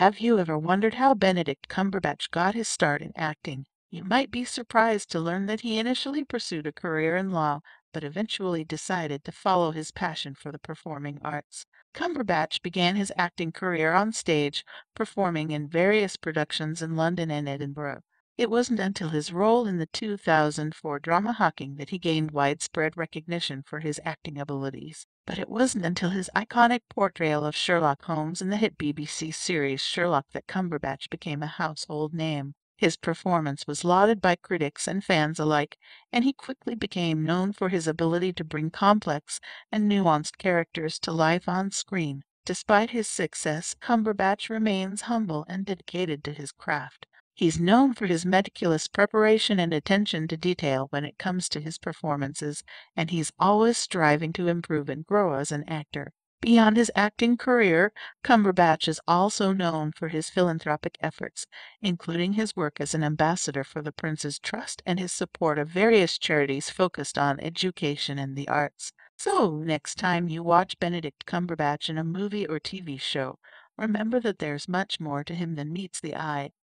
Have you ever wondered how Benedict Cumberbatch got his start in acting? You might be surprised to learn that he initially pursued a career in law, but eventually decided to follow his passion for the performing arts. Cumberbatch began his acting career on stage, performing in various productions in London and Edinburgh. It wasn't until his role in the 2004 drama Hawking that he gained widespread recognition for his acting abilities. But it wasn't until his iconic portrayal of Sherlock Holmes in the hit BBC series Sherlock that Cumberbatch became a household name. His performance was lauded by critics and fans alike, and he quickly became known for his ability to bring complex and nuanced characters to life on screen. Despite his success, Cumberbatch remains humble and dedicated to his craft. He's known for his meticulous preparation and attention to detail when it comes to his performances, and he's always striving to improve and grow as an actor. Beyond his acting career, Cumberbatch is also known for his philanthropic efforts, including his work as an ambassador for the Prince's Trust and his support of various charities focused on education and the arts. So, next time you watch Benedict Cumberbatch in a movie or TV show, remember that there's much more to him than meets the eye.